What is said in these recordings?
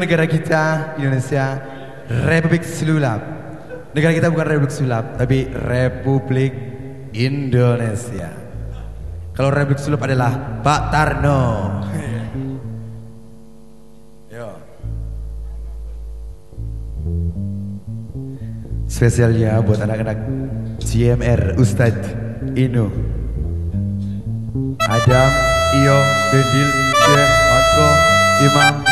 negara kita Indonesia Republik Sulap. Negara kita bukan Republik Sulap, tapi Republik Indonesia. Kalau Republik Sulap adalah Pak Tarno. Yo. Spesialnya buat anak-anak GMR Ustadz Inu Adam, Iyo, Bedil, Jem, Matko, Imam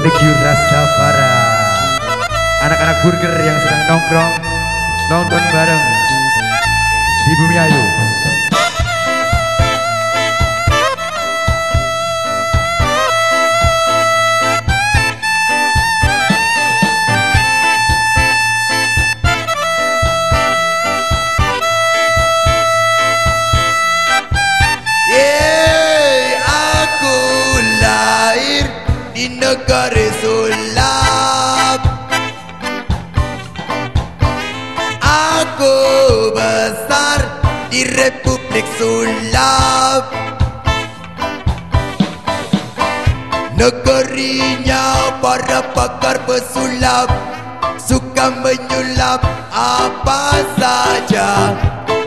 Q Rastafara Anak-anak burger yang sedang nongkrong Nonton bareng. Di Bumi Ayu Aku besar di Republik Sulap. Negerinya para pakar pesulap Suka menyulap apa saja.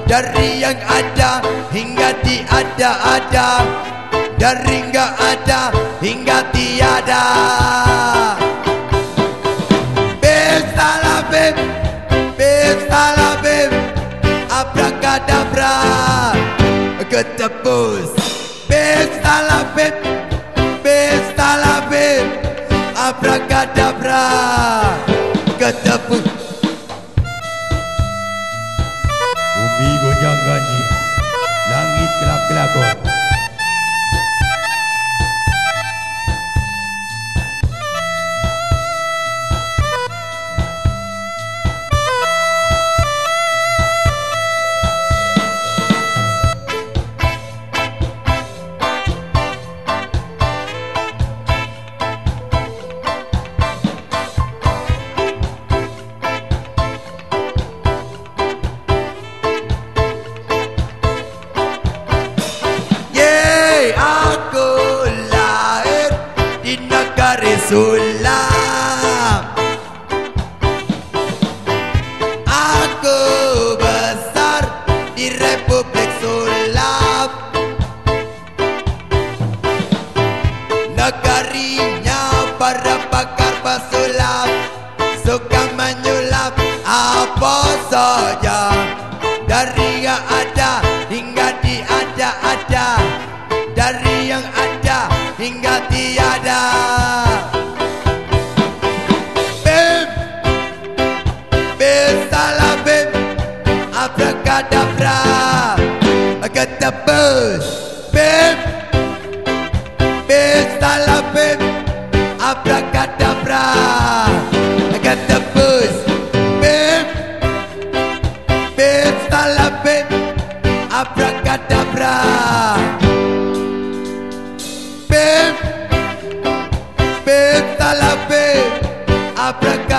Dari yang ada hingga tiada-ada Dari nggak ada hingga tiada Abracadabra Ketepus Bismillahirrahmanirrahim Bismillahirrahmanirrahim Abracadabra Suka menyulap apa saja. Dari yang ada hingga tiada-ada Dari yang ada hingga tiada. Bim Bim salah bim. Abracadabra. Ketebus Bim Bim salah bim. Abracadabra Bim Bim salah bim Abracadabra